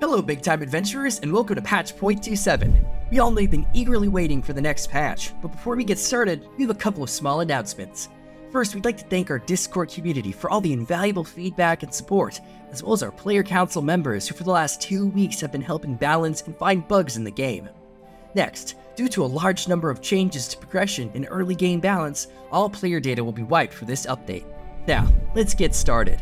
Hello, big time adventurers, and welcome to patch point 27. We all know you've been eagerly waiting for the next patch, but before we get started, we have a couple of small announcements. First, we'd like to thank our Discord community for all the invaluable feedback and support, as well as our player council members who for the last two weeks have been helping balance and find bugs in the game. Next, due to a large number of changes to progression and early game balance, all player data will be wiped for this update. Now, let's get started.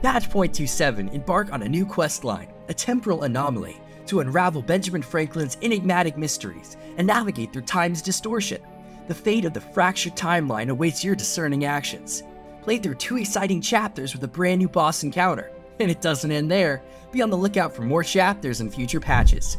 Patch point 27 embark on a new quest line, a temporal anomaly, to unravel Benjamin Franklin's enigmatic mysteries and navigate through time's distortion. The fate of the fractured timeline awaits your discerning actions. Play through two exciting chapters with a brand new boss encounter. And it doesn't end there. Be on the lookout for more chapters in future patches.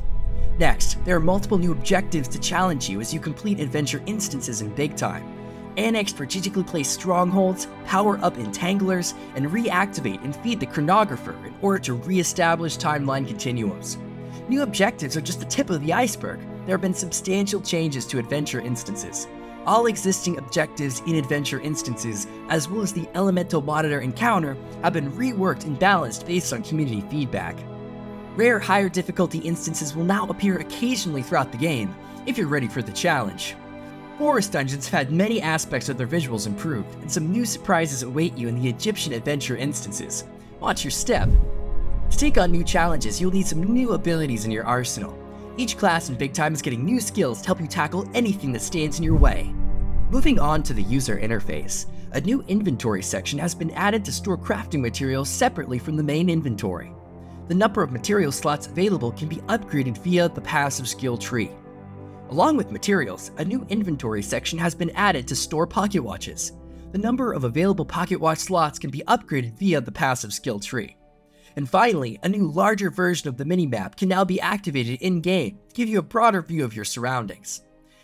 Next, there are multiple new objectives to challenge you as you complete adventure instances in Big Time. Annex strategically place strongholds, power up entanglers, and reactivate and feed the chronographer in order to re-establish timeline continuums. New objectives are just the tip of the iceberg. There have been substantial changes to adventure instances. All existing objectives in adventure instances, as well as the elemental monitor encounter, have been reworked and balanced based on community feedback. Rare higher difficulty instances will now appear occasionally throughout the game, if you're ready for the challenge. Forest dungeons have had many aspects of their visuals improved, and some new surprises await you in the Egyptian adventure instances. Watch your step. To take on new challenges, you'll need some new abilities in your arsenal. Each class in Big Time is getting new skills to help you tackle anything that stands in your way. Moving on to the user interface, a new inventory section has been added to store crafting materials separately from the main inventory. The number of material slots available can be upgraded via the passive skill tree. Along with materials, a new inventory section has been added to store pocket watches. The number of available pocket watch slots can be upgraded via the passive skill tree. And finally, a new larger version of the minimap can now be activated in-game to give you a broader view of your surroundings.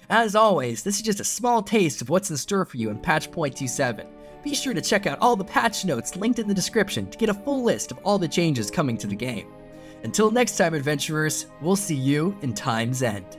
As always, this is just a small taste of what's in store for you in patch point 27. Be sure to check out all the patch notes linked in the description to get a full list of all the changes coming to the game. Until next time, adventurers, we'll see you in Time's End.